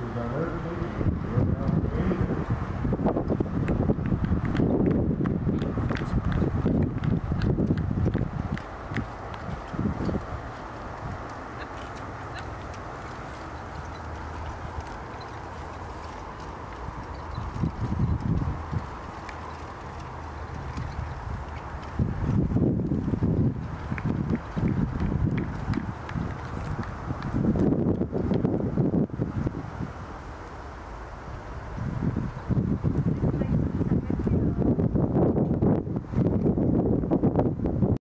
Is that it?